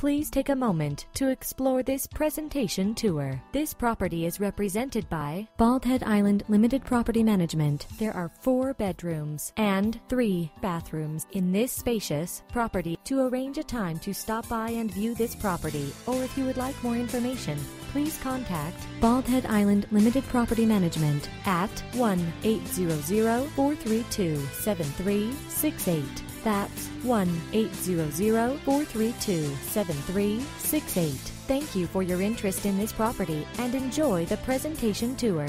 Please take a moment to explore this presentation tour. This property is represented by Bald Head Island Limited Property Management. There are four bedrooms and three bathrooms in this spacious property. To arrange a time to stop by and view this property, or if you would like more information, please contact Bald Head Island Limited Property Management at 1 800 432 7368. That's 1 800 432 7368. Thank you for your interest in this property and enjoy the presentation tour.